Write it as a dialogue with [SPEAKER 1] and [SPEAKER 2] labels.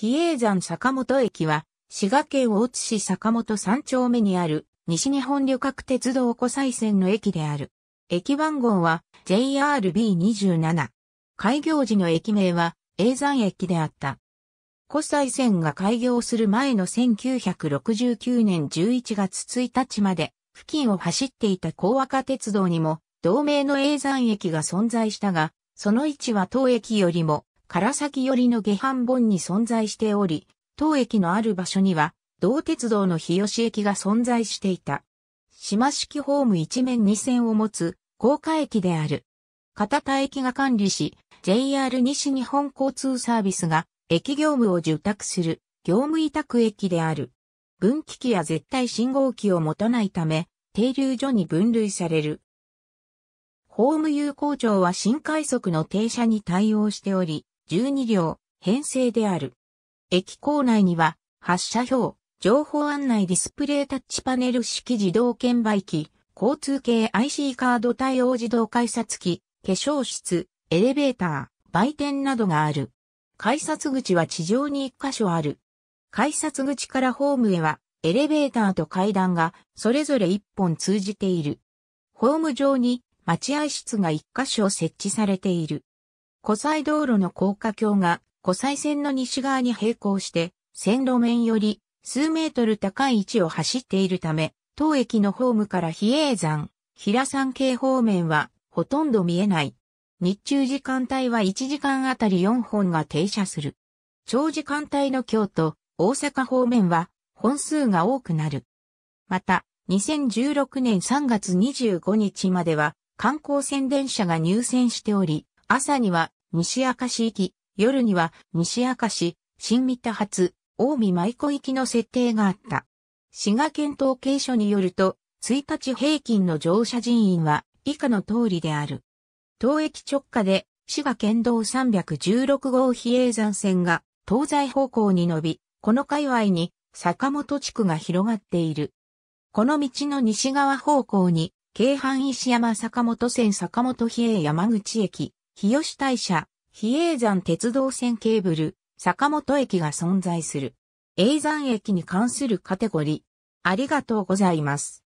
[SPEAKER 1] 比叡山坂本駅は、滋賀県大津市坂本三丁目にある、西日本旅客鉄道湖西線の駅である。駅番号は JRB27。開業時の駅名は、永山駅であった。湖西線が開業する前の1969年11月1日まで、付近を走っていた高和歌鉄道にも、同名の永山駅が存在したが、その位置は当駅よりも、唐崎寄りの下半本に存在しており、当駅のある場所には、同鉄道の日吉駅が存在していた。島式ホーム一面二線を持つ、高架駅である。片田駅が管理し、JR 西日本交通サービスが駅業務を受託する業務委託駅である。分岐器や絶対信号機を持たないため、停留所に分類される。ホーム有効庁は新快速の停車に対応しており、12両、編成である。駅構内には、発車表、情報案内ディスプレイタッチパネル式自動券売機、交通系 IC カード対応自動改札機、化粧室、エレベーター、売店などがある。改札口は地上に1箇所ある。改札口からホームへは、エレベーターと階段がそれぞれ1本通じている。ホーム上に待合室が1箇所設置されている。湖西道路の高架橋が湖西線の西側に並行して線路面より数メートル高い位置を走っているため、当駅のホームから比叡山、平山系方面はほとんど見えない。日中時間帯は1時間あたり4本が停車する。長時間帯の京都、大阪方面は本数が多くなる。また、2016年3月25日までは観光船電車が入線しており、朝には西明石行き、夜には西明石、新三田発、大見舞子行きの設定があった。滋賀県統計所によると、1日平均の乗車人員は以下の通りである。当駅直下で、滋賀県道316号比叡山線が東西方向に伸び、この界隈に坂本地区が広がっている。この道の西側方向に、京阪石山坂本線坂本比叡山口駅、日吉大社、比叡山鉄道線ケーブル、坂本駅が存在する。永山駅に関するカテゴリー。ありがとうございます。